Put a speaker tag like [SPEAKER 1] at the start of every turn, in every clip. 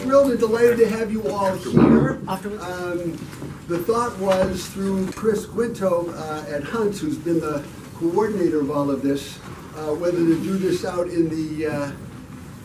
[SPEAKER 1] Thrilled and delighted to have you all here. Um, The thought was through Chris Quinto uh, at Hunts, who's been the coordinator of all of this, uh, whether to do this out in the, uh,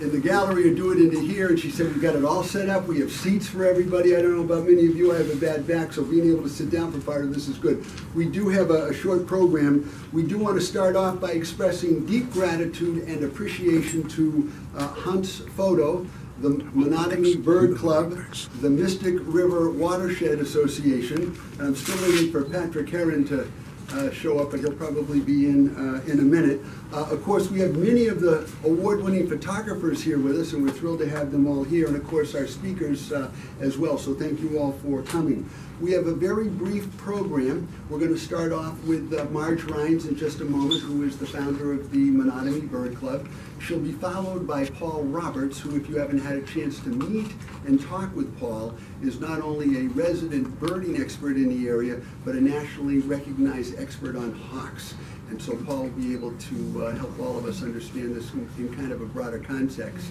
[SPEAKER 1] in the gallery or do it into here. And she said, we've got it all set up. We have seats for everybody. I don't know about many of you. I have a bad back, so being able to sit down for part of this is good. We do have a, a short program. We do want to start off by expressing deep gratitude and appreciation to uh, Hunt's Photo, the Menotomy Bird Club, the Mystic River Watershed Association. And I'm still waiting for Patrick Herron to uh, show up, but he'll probably be in uh, in a minute. Uh, Of course, we have many of the award-winning photographers here with us, and we're thrilled to have them all here, and of course, our speakers uh, as well, so thank you all for coming. We have a very brief program. We're going to start off with uh, Marge Rhines in just a moment, who is the founder of the Menotomy Bird Club. She'll be followed by Paul Roberts, who, if you haven't had a chance to meet and talk with Paul, is not only a resident birding expert in the area, but a nationally recognized expert on hawks. And so Paul will be able to uh, help all of us understand this in in kind of a broader context.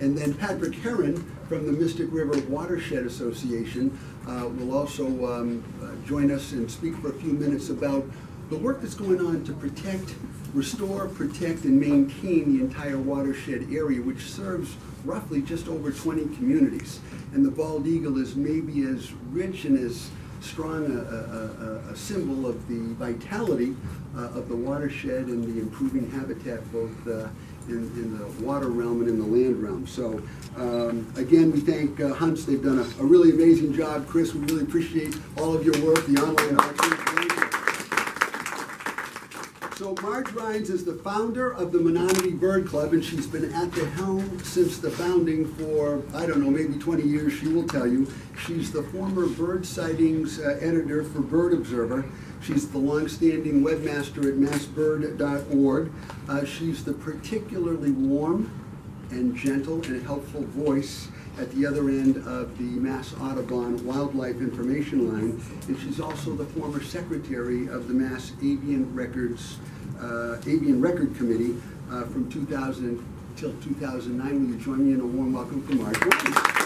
[SPEAKER 1] And then Patrick Herron from the Mystic River Watershed Association uh, will also um, uh, join us and speak for a few minutes about the work that's going on to protect, restore, protect, and maintain the entire watershed area, which serves roughly just over 20 communities. And the bald eagle is maybe as rich and as strong a, a, a, symbol of the vitality uh, of the watershed and the improving habitat both uh, in, in the water realm and in the land realm. So um, again, we thank uh, Hunts. They've done a, a really amazing job. Chris, we really appreciate all of your work, the online auction. So Marge Rhines is the founder of the Menotomy Bird Club, and she's been at the helm since the founding for, I don't know, maybe 20 years, she will tell you. She's the former bird sightings uh, editor for Bird Observer. She's the longstanding webmaster at massbird.org. Uh, she's the particularly warm and gentle and helpful voice at the other end of the Mass Audubon Wildlife Information Line. And she's also the former secretary of the Mass Avian Records, uh, Avian Record Committee uh, from 2000 till 2009. Will you join me in a warm welcome for Marge?